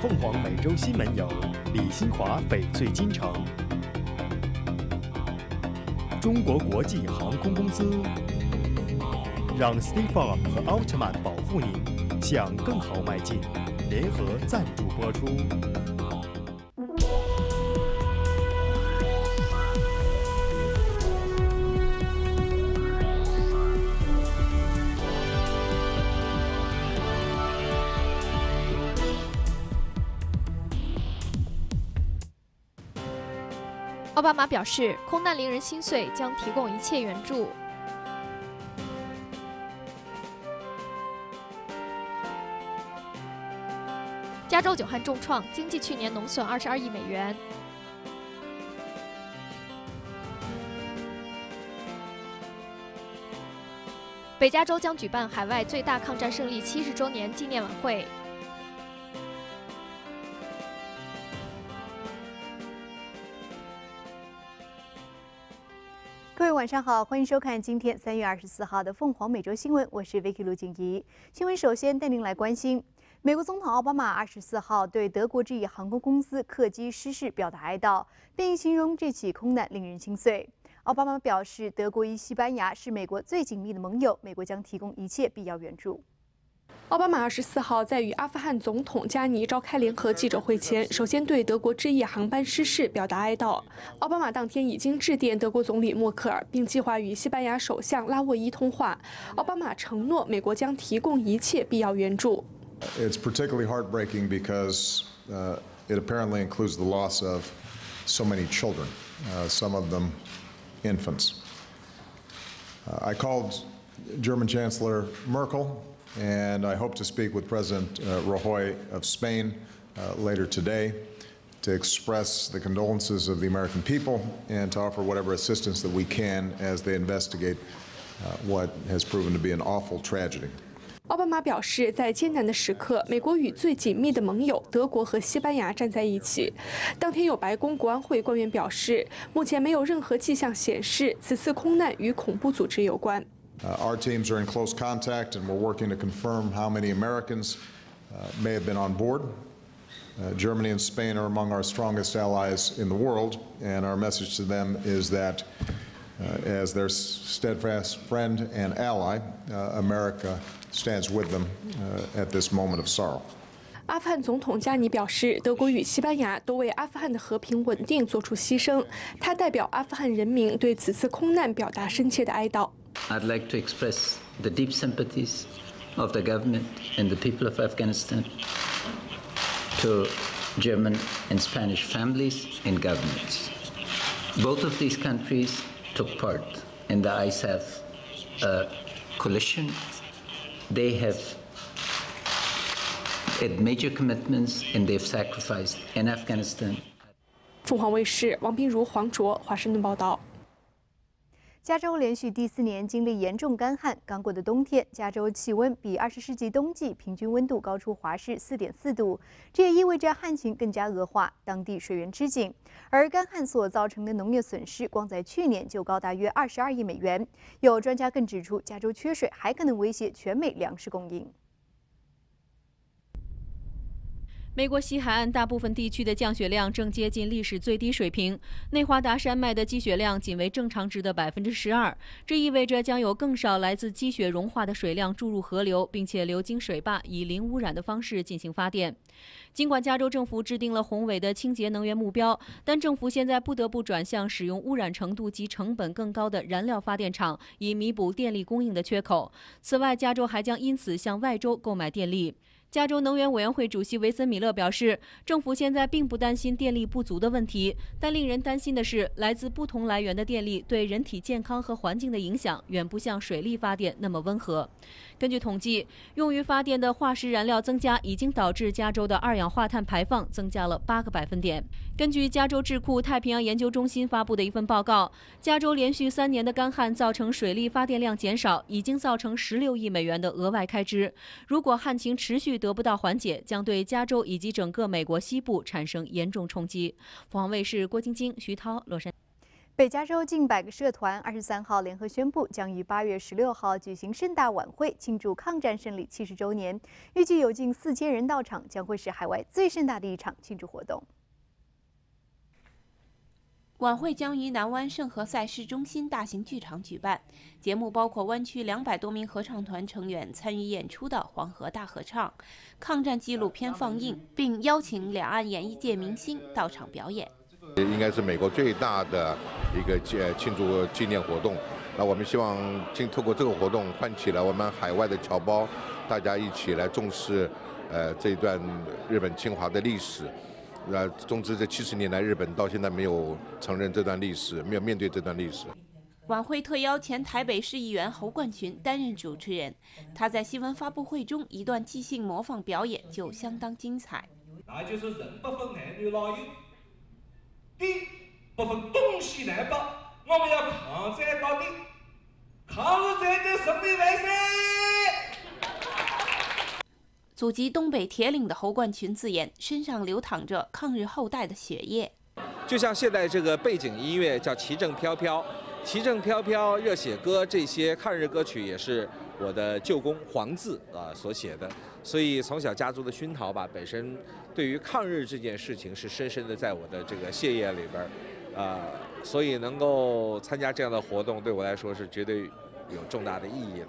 凤凰美洲新闻有，李新华翡翠金城。中国国际航空公司，让 State Farm 和奥特曼保护您，向更好迈进。联合赞助播出。奥巴马表示，空难令人心碎，将提供一切援助。加州久旱重创，经济去年农损二十二亿美元。北加州将举办海外最大抗战胜利七十周年纪念晚会。晚上好，欢迎收看今天三月二十四号的凤凰美洲新闻，我是 Vicky 卢静怡。新闻首先带您来关心。美国总统奥巴马二十四号对德国之一航空公司客机失事表达哀悼，并形容这起空难令人心碎。奥巴马表示，德国与西班牙是美国最紧密的盟友，美国将提供一切必要援助。奥巴马二十四号在与阿富汗总统加尼召开联合记者会前，首先对德国之翼航班失事表达哀悼。奥巴马当天已经致电德国总理默克尔，并计划与西班牙首相拉沃伊通话。奥巴马承诺，美国将提供一切必要援助。It's particularly heartbreaking because uh, it apparently includes the loss of so many children, uh, some of them infants. Uh, I called German Chancellor Merkel, and I hope to speak with President uh, Rajoy of Spain uh, later today to express the condolences of the American people and to offer whatever assistance that we can as they investigate uh, what has proven to be an awful tragedy. 奥巴马表示，在艰难的时刻，美国与最紧密的盟友德国和西班牙站在一起。当天有白宫国安会官员表示，目前没有任何迹象显示此次空难与恐怖组织有关。 Our teams are in close contact, and we're working to confirm how many Americans may have been on board. Germany and Spain are among our strongest allies in the world, and our message to them is that. As their steadfast friend and ally, America stands with them at this moment of sorrow. 阿富汗总统加尼表示，德国与西班牙都为阿富汗的和平稳定做出牺牲。他代表阿富汗人民对此次空难表达深切的哀悼。 I'd like to express the deep sympathies of the government and the people of Afghanistan to German and Spanish families and governments. Both of these countries took part in the ISAF uh, coalition. They have had major commitments and they've sacrificed in Afghanistan. 凤凰卫视王斌如、黄卓华盛顿报道。 加州连续第四年经历严重干旱，刚过的冬天，加州气温比二十世纪冬季平均温度高出华氏四点四度，这也意味着旱情更加恶化，当地水源吃紧。而干旱所造成的农业损失，光在去年就高达约二十二亿美元。有专家更指出，加州缺水还可能威胁全美粮食供应。美国西海岸大部分地区的降雪量正接近历史最低水平，内华达山脉的积雪量仅为正常值的百分之十二，这意味着将有更少来自积雪融化的水量注入河流，并且流经水坝，以零污染的方式进行发电。尽管加州政府制定了宏伟的清洁能源目标，但政府现在不得不转向使用污染程度及成本更高的燃料发电厂，以弥补电力供应的缺口。此外，加州还将因此向外州购买电力。加州能源委员会主席维森米勒表示，政府现在并不担心电力不足的问题，但令人担心的是，来自不同来源的电力对人体健康和环境的影响远不像水力发电那么温和。根据统计，用于发电的化石燃料增加已经导致加州的二氧化碳排放增加了八个百分点。根据加州智库太平洋研究中心发布的一份报告，加州连续三年的干旱造成水力发电量减少，已经造成十六亿美元的额外开支。如果旱情持续，得不到缓解，将对加州以及整个美国西部产生严重冲击。凤凰卫视郭晶晶、徐涛、洛杉。北加州近百个社团二十三号联合宣布，将于八月十六号举行盛大晚会，庆祝抗战胜利七十周年。预计有近四千人到场，将会是海外最盛大的一场庆祝活动。晚会将于南湾圣何塞市中心大型剧场举办，节目包括湾区两百多名合唱团成员参与演出的《黄河大合唱》、抗战纪录片放映，并邀请两岸演艺界明星到场表演。应该是美国最大的一个纪庆祝纪念活动。那我们希望经透过这个活动，唤起了我们海外的侨胞，大家一起来重视呃这一段日本侵华的历史。呃，总之这七十年来，日本到现在没有承认这段历史，没有面对这段历史。晚会特邀前台北市议员侯冠群担任主持人，他在新闻发布会中一段即兴模仿表演就相当精彩。那就是人不分男女老幼。地不分东西南北，我们要抗战到底，抗日战争胜利万岁！祖籍东北铁岭的侯冠群自言，身上流淌着抗日后代的血液。就像现在这个背景音乐叫《旗正飘飘》，《旗正飘飘》《热血歌》这些抗日歌曲也是我的舅公黄字啊所写的，所以从小家族的熏陶吧，本身。对于抗日这件事情是深深的在我的这个血液里边儿，呃，所以能够参加这样的活动，对我来说是绝对有重大的意义的。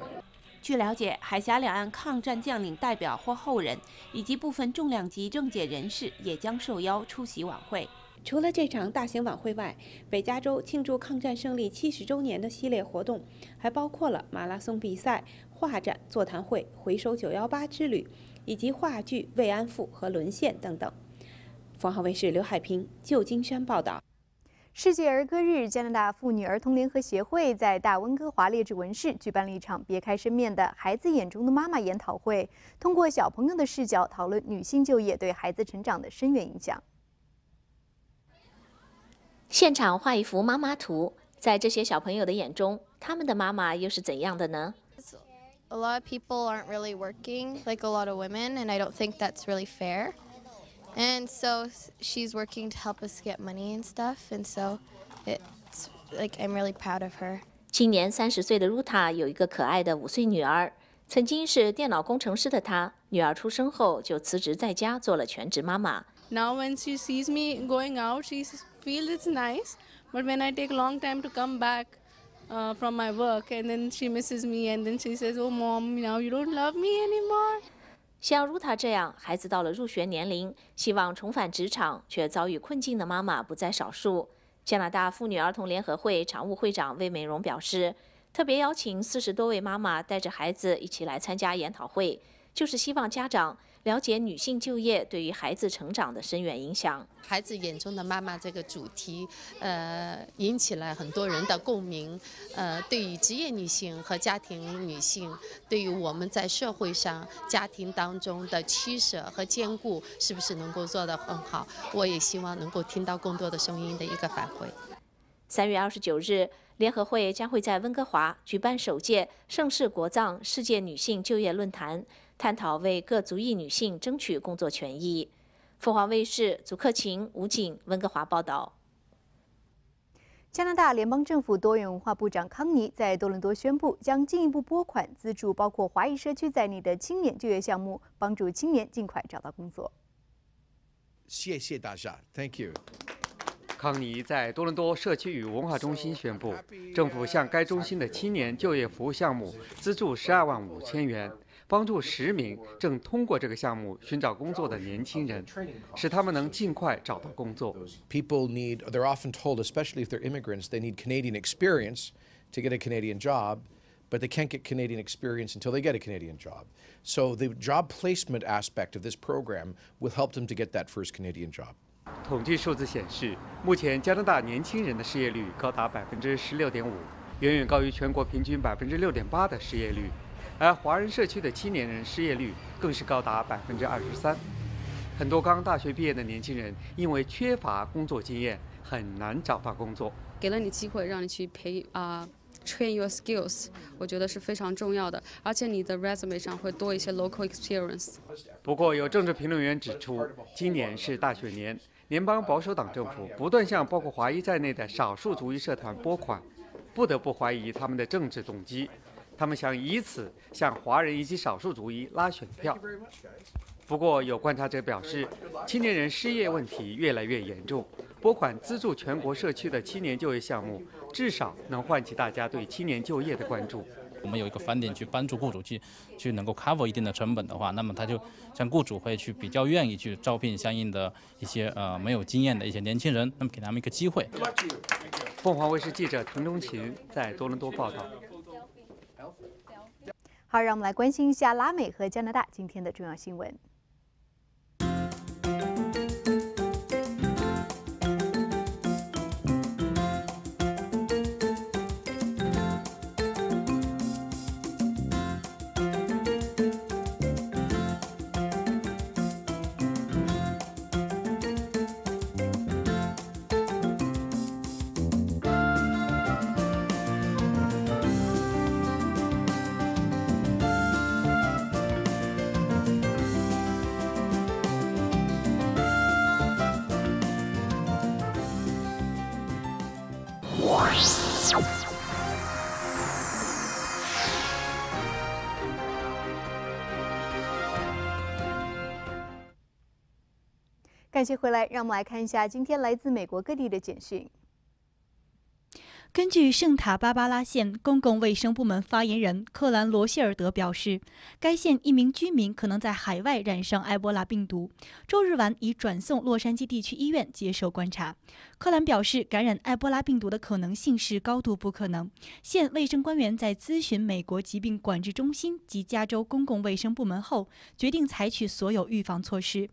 据了解，海峡两岸抗战将领代表或后人，以及部分重量级政界人士也将受邀出席晚会。除了这场大型晚会外，北加州庆祝抗战胜利七十周年的系列活动，还包括了马拉松比赛、画展、座谈会、回收九幺八之旅。以及话剧《慰安妇》和《沦陷》等等。凤凰卫视刘海平、旧金山报道。世界儿歌日，加拿大妇女儿童联合协会在大温哥华列治文市举办了一场“别开生面”的孩子眼中的妈妈研讨会，通过小朋友的视角讨论女性就业对孩子成长的深远影响。现场画一幅妈妈图，在这些小朋友的眼中，他们的妈妈又是怎样的呢？a lot of people aren't really working, like a lot of women, and I don't think that's really fair. And so she's working to help us get money and stuff, and so it's like I'm really proud of her. 今年三十岁的 Ruta 有一个可爱的五岁女儿。曾经是电脑工程师的她，女儿出生后就辞职在家做了全职妈妈。Now when she sees me going out, she feels it's nice, but when I take a long time to come back, uh, from my work, and then she misses me, and then she says, "Oh, mom, now you don't love me anymore." 像 Ruta 这样，孩子到了入学年龄，希望重返职场却遭遇困境的妈妈不在少数。加拿大妇女儿童联合会常务会长魏美荣表示，特别邀请四十多位妈妈带着孩子一起来参加研讨会，就是希望家长。了解女性就业对于孩子成长的深远影响。孩子眼中的妈妈这个主题，呃，引起了很多人的共鸣。呃，对于职业女性和家庭女性，对于我们在社会上、家庭当中的取舍和兼顾，是不是能够做得很好？我也希望能够听到更多的声音的一个反馈。三月二十九日，联合会将会在温哥华举办首届盛世国葬世界女性就业论坛。探讨为各族裔女性争取工作权益。凤凰卫视祖克勤、吴景，温哥华报道。加拿大联邦政府多元文化部长康尼在多伦多宣布，将进一步拨款资助包括华裔社区在内的青年就业项目，帮助青年尽快找到工作。谢谢大家，Thank you。康尼在多伦多社区与文化中心宣布，政府向该中心的青年就业服务项目资助十二万五千元。帮助十名正通过这个项目寻找工作的年轻人，使他们能尽快找到工作。People need, they're often told, especially if they're immigrants, they need Canadian experience to get a Canadian job, but they can't get Canadian experience until they get a Canadian job. So the job placement aspect of this program will help them to get that first Canadian job. 统计数字显示，目前加拿大年轻人的失业率高达百分之十六点五，远远高于全国平均百分之六点八的失业率。而华人社区的青年人失业率更是高达百分之二十三，很多刚大学毕业的年轻人因为缺乏工作经验，很难找到工作。给了你机会，让你去培啊，train your skills，我觉得是非常重要的。而且你的 resume 上会多一些 local experience。不过，有政治评论员指出，今年是大选年，联邦保守党政府不断向包括华裔在内的少数族裔社团拨款，不得不怀疑他们的政治动机。他们想以此向华人以及少数族裔拉选票。不过，有观察者表示，青年人失业问题越来越严重，拨款资助全国社区的青年就业项目，至少能唤起大家对青年就业的关注。我们有一个返点去帮助雇主去去能够 cover 一定的成本的话，那么他就像雇主会去比较愿意去招聘相应的一些呃没有经验的一些年轻人，那么给他们一个机会。凤凰卫视记者滕中琴在多伦多报道。好，让我们来关心一下拉美和加拿大今天的重要新闻。感谢回来，让我们来看一下今天来自美国各地的简讯。根据圣塔芭芭拉县公共卫生部门发言人克兰罗希尔德表示，该县一名居民可能在海外染上埃博拉病毒，周日晚已转送洛杉矶地区医院接受观察。克兰表示，感染埃博拉病毒的可能性是高度不可能。县卫生官员在咨询美国疾病管制中心及加州公共卫生部门后，决定采取所有预防措施。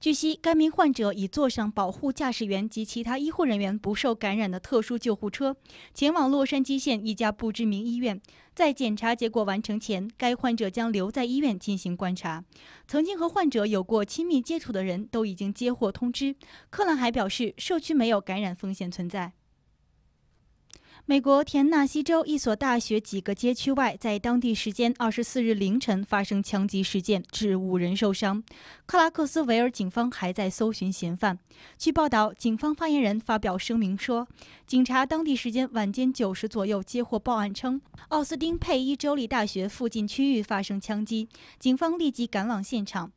据悉，该名患者已坐上保护驾驶员及其他医护人员不受感染的特殊救护车，前往洛杉矶县一家不知名医院。在检查结果完成前，该患者将留在医院进行观察。曾经和患者有过亲密接触的人都已经接获通知。克兰还表示，社区没有感染风险存在。美国田纳西州一所大学几个街区外，在当地时间二十四日凌晨发生枪击事件，致五人受伤。克拉克斯维尔警方还在搜寻嫌犯。据报道，警方发言人发表声明说，警察当地时间晚间九时左右接获报案称，奥斯汀佩伊州立大学附近区域发生枪击，警方立即赶往现场。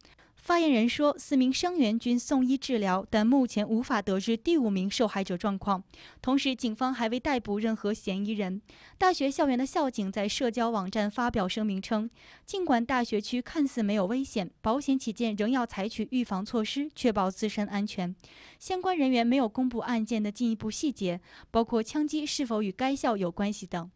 发言人说，四名伤员均送医治疗，但目前无法得知第五名受害者状况。同时，警方还未逮捕任何嫌疑人。大学校园的校警在社交网站发表声明称，尽管大学区看似没有危险，保险起见仍要采取预防措施，确保自身安全。相关人员没有公布案件的进一步细节，包括枪击是否与该校有关系等。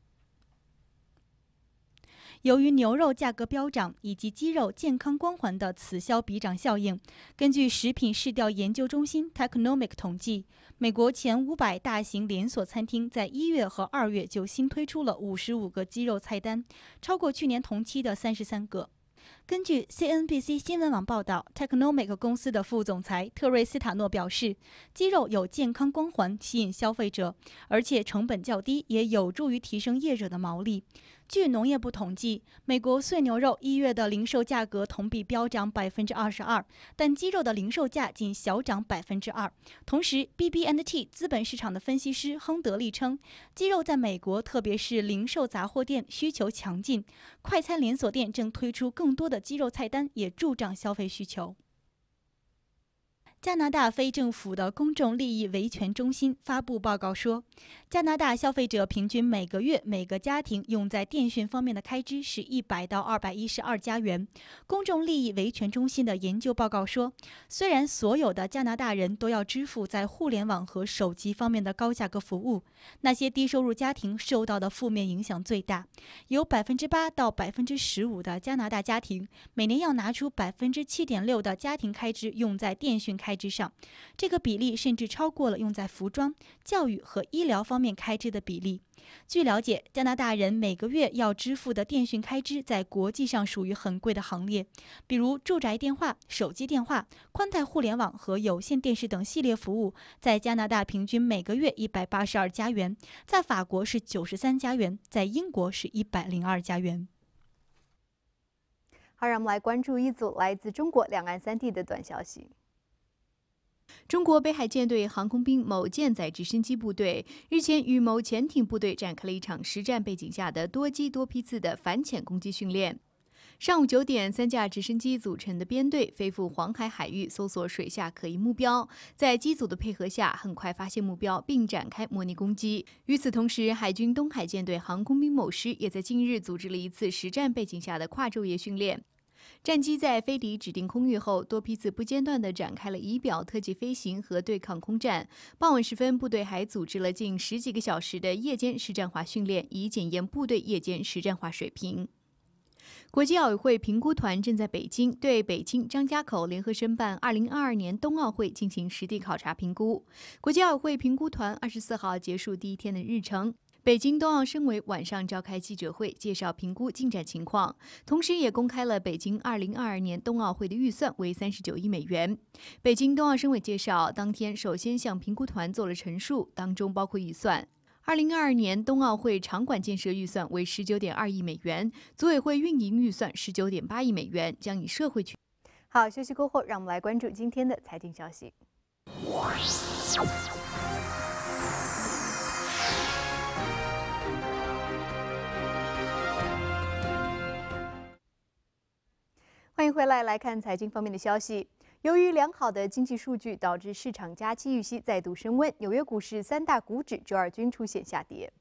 由于牛肉价格飙涨以及鸡肉健康光环的此消彼长效应，根据食品市调研究中心 Technomic 统计，美国前五百大型连锁餐厅在一月和二月就新推出了五十五个鸡肉菜单，超过去年同期的三十三个。根据 CNBC 新闻网报道，Technomic 公司的副总裁特瑞斯塔诺表示，鸡肉有健康光环，吸引消费者，而且成本较低，也有助于提升业者的毛利。据农业部统计，美国碎牛肉一月的零售价格同比飙涨百分之二十二，但鸡肉的零售价仅小涨百分之二。同时，BB&T 资本市场的分析师亨德利称，鸡肉在美国，特别是零售杂货店需求强劲，快餐连锁店正推出更多的鸡肉菜单，也助长消费需求。加拿大非政府的公众利益维权中心发布报告说，加拿大消费者平均每个月每个家庭用在电讯方面的开支是一百到二百一十二加元。公众利益维权中心的研究报告说，虽然所有的加拿大人都要支付在互联网和手机方面的高价格服务，那些低收入家庭受到的负面影响最大。有百分之八到百分之十五的加拿大家庭每年要拿出百分之七点六的家庭开支用在电讯开。开支上，这个比例甚至超过了用在服装、教育和医疗方面开支的比例。据了解，加拿大人每个月要支付的电讯开支在国际上属于很贵的行列，比如住宅电话、手机电话、宽带互联网和有线电视等系列服务，在加拿大平均每个月一百八十二加元，在法国是九十三加元，在英国是一百零二加元。好，让我们来关注一组来自中国两岸三地的短消息。中国北海舰队航空兵某舰载直升机部队日前与某潜艇部队展开了一场实战背景下的多机多批次的反潜攻击训练。上午九点，三架直升机组成的编队飞赴黄海海域搜索水下可疑目标，在机组的配合下，很快发现目标并展开模拟攻击。与此同时，海军东海舰队航空兵某师也在近日组织了一次实战背景下的跨昼夜训练。战机在飞抵指定空域后，多批次不间断地展开了仪表特技飞行和对抗空战。傍晚时分，部队还组织了近十几个小时的夜间实战化训练，以检验部队夜间实战化水平。国际奥委会评估团正在北京对北京张家口联合申办2022年冬奥会进行实地考察评估。国际奥委会评估团二十四号结束第一天的日程。北京冬奥申委晚上召开记者会，介绍评估进展情况，同时也公开了北京2022年冬奥会的预算为39亿美元。北京冬奥申委介绍，当天首先向评估团做了陈述，当中包括预算：2022年冬奥会场馆建设预算为19.2亿美元，组委会运营预算19.8亿美元，将以社会去。好，休息过后，让我们来关注今天的财经消息。欢迎回来，来看财经方面的消息。由于良好的经济数据导致市场加息预期再度升温，纽约股市三大股指周二均出现下跌。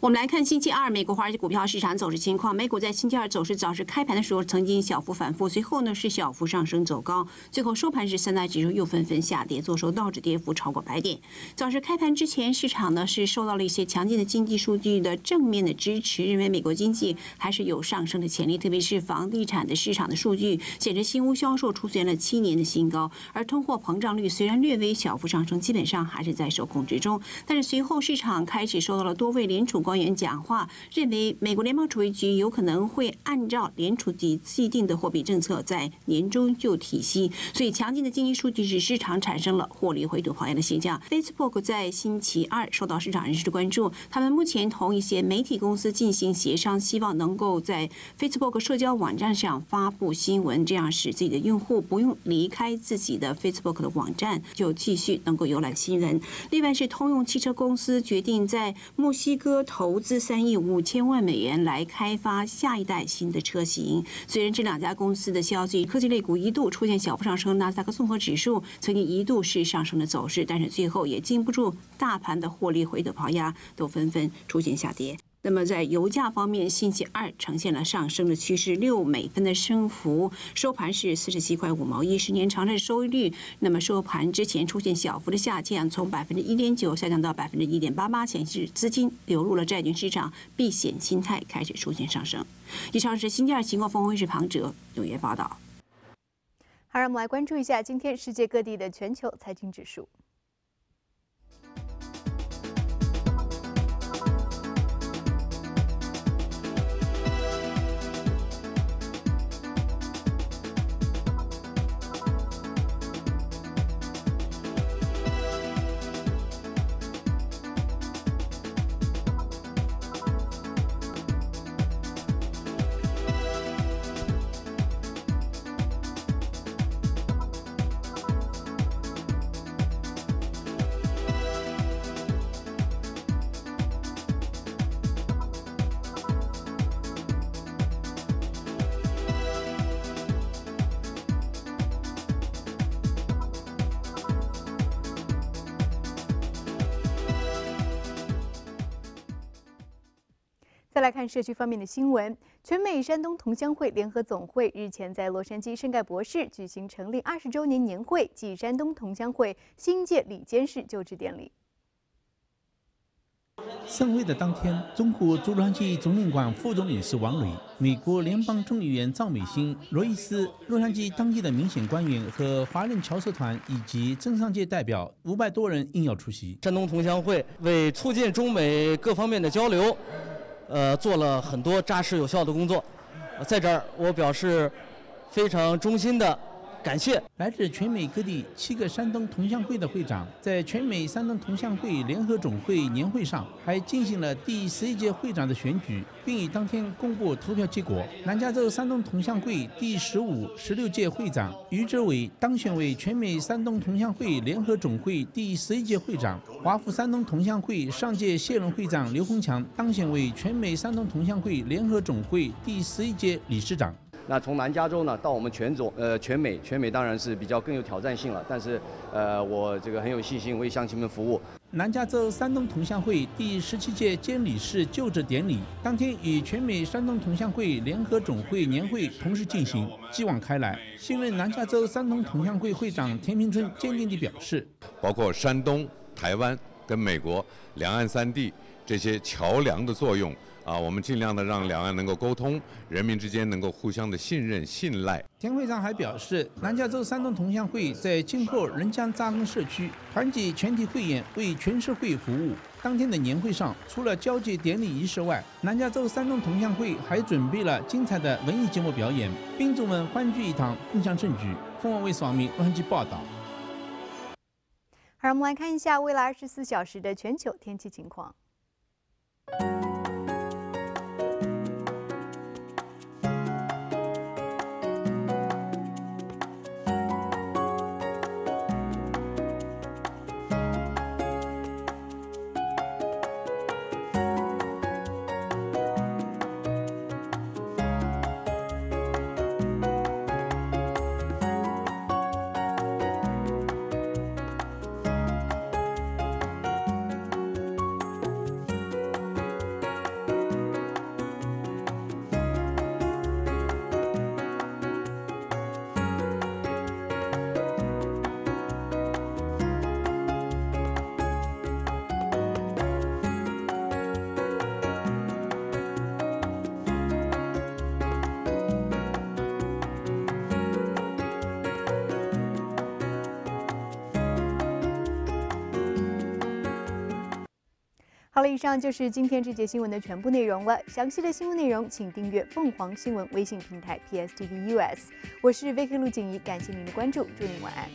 我们来看星期二美国华尔街股票市场走势情况。美股在星期二走势早市开盘的时候曾经小幅反复，随后呢是小幅上升走高，最后收盘时三大指数又纷纷下跌，做收道指跌幅超过百点。早市开盘之前，市场呢是受到了一些强劲的经济数据的正面的支持，认为美国经济还是有上升的潜力，特别是房地产的市场的数据显示新屋销售出现了七年的新高，而通货膨胀率虽然略微小幅上升，基本上还是在受控之中。但是随后市场开始受到了多位联储。官员讲话，认为美国联邦储备局有可能会按照联储局既定的货币政策在年终就提息，所以强劲的经济数据使市场产生了获利回吐跑赢的现象。Facebook 在星期二受到市场人士的关注，他们目前同一些媒体公司进行协商，希望能够在 Facebook 社交网站上发布新闻，这样使自己的用户不用离开自己的 Facebook 的网站，就继续能够浏览新闻。另外是通用汽车公司决定在墨西哥。投资三亿五千万美元来开发下一代新的车型。虽然这两家公司的消息，科技类股一度出现小幅上升，纳斯达克综合指数曾经一度是上升的走势，但是最后也经不住大盘的获利回吐抛压，都纷纷出现下跌。那么在油价方面，星期二呈现了上升的趋势，六美分的升幅，收盘是四十七块五毛一，十年长债收益率。那么收盘之前出现小幅的下降，从百分之一点九下降到百分之一点八八，显示资金流入了债券市场，避险心态开始出现上升。以上是星期二情况，峰会是庞哲纽约报道。好，让我们来关注一下今天世界各地的全球财经指数。再来看社区方面的新闻，全美山东同乡会联合总会日前在洛杉矶圣盖博士举行成立二十周年年会暨山东同乡会新届理监事就职典礼。盛会的当天，中国驻洛杉矶总领馆副总领事王磊、美国联邦众议员赵美心、罗伊斯、洛杉矶当地的民选官员和华人侨社团以及政商界代表五百多人应邀出席。山东同乡会为促进中美各方面的交流。呃，做了很多扎实有效的工作，在这儿我表示非常衷心的。感谢。来自全美各地七个山东同乡会的会长，在全美山东同乡会联合总会年会上，还进行了第十一届会长的选举，并于当天公布投票结果。南加州山东同乡会第十五、十六届会长于哲伟当选为全美山东同乡会联合总会第十一届会长，华府山东同乡会上届卸任会长刘洪强当选为全美山东同乡会联合总会第十一届理事长。那从南加州呢到我们全总呃全美，全美当然是比较更有挑战性了。但是呃我这个很有信心为乡亲们服务。南加州山东同乡会第十七届监理事就职典礼当天与全美山东同乡会联合总会年会同时进行，继往开来。新任南加州山东同乡会会长田平春坚定地表示，包括山东、台湾跟美国两岸三地这些桥梁的作用。啊，我们尽量的让两岸能够沟通，人民之间能够互相的信任、信赖。田会长还表示，南加州山东同乡会在今后仍将扎根社区，团结全体会员，为全社会服务。当天的年会上，除了交接典礼仪式外，南加州山东同乡会还准备了精彩的文艺节目表演，宾主们欢聚一堂，共享盛举。凤凰卫视网民洛杉矶报道。好，我们来看一下未来二十四小时的全球天气情况。好了，以上就是今天这节新闻的全部内容了。详细的新闻内容，请订阅凤凰新闻微信平台 PSTV US。我是 Vicky 陆景怡，感谢您的关注，祝您晚安。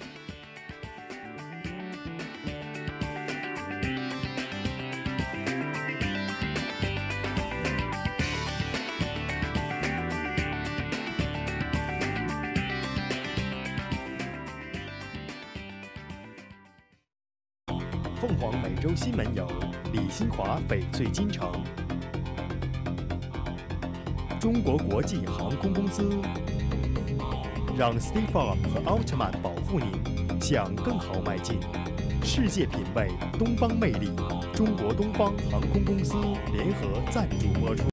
凤凰每周新闻有李新华翡翠金城，中国国际航空公司让 State Farm 和奥特曼保护您，向更好迈进。世界品味，东方魅力，中国东方航空公司联合赞助播出。